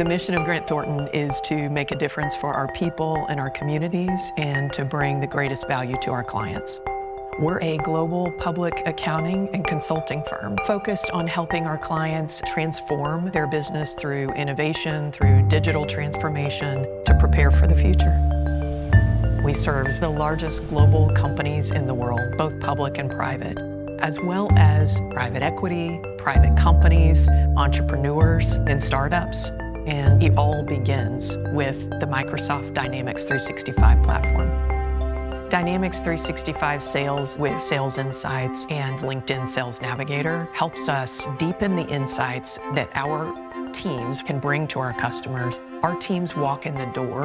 The mission of Grant Thornton is to make a difference for our people and our communities and to bring the greatest value to our clients. We're a global public accounting and consulting firm focused on helping our clients transform their business through innovation, through digital transformation to prepare for the future. We serve the largest global companies in the world, both public and private, as well as private equity, private companies, entrepreneurs, and startups. And it all begins with the Microsoft Dynamics 365 platform. Dynamics 365 Sales with Sales Insights and LinkedIn Sales Navigator helps us deepen the insights that our teams can bring to our customers. Our teams walk in the door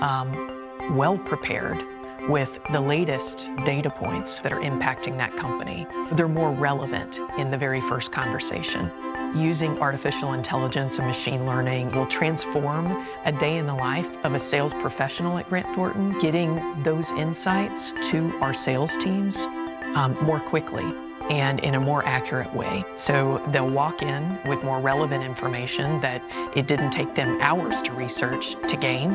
um, well prepared with the latest data points that are impacting that company. They're more relevant in the very first conversation using artificial intelligence and machine learning will transform a day in the life of a sales professional at Grant Thornton, getting those insights to our sales teams um, more quickly and in a more accurate way. So they'll walk in with more relevant information that it didn't take them hours to research to gain.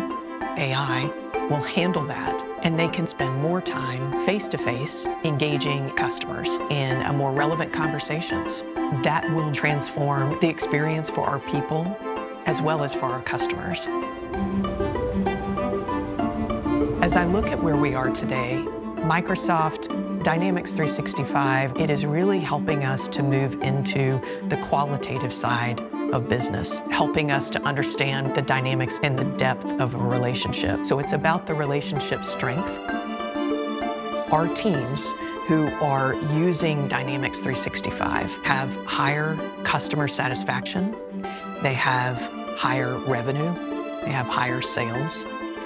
AI will handle that and they can spend more time face to face engaging customers in a more relevant conversations. That will transform the experience for our people as well as for our customers. As I look at where we are today, Microsoft Dynamics 365, it is really helping us to move into the qualitative side of business, helping us to understand the dynamics and the depth of a relationship. So it's about the relationship strength. Our teams who are using Dynamics 365 have higher customer satisfaction, they have higher revenue, they have higher sales,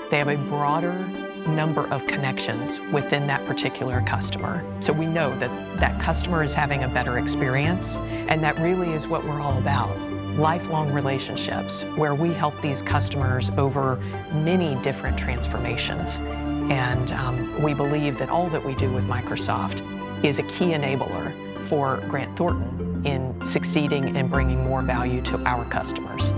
they have a broader number of connections within that particular customer. So we know that that customer is having a better experience, and that really is what we're all about. Lifelong relationships where we help these customers over many different transformations. And um, we believe that all that we do with Microsoft is a key enabler for Grant Thornton in succeeding and bringing more value to our customers.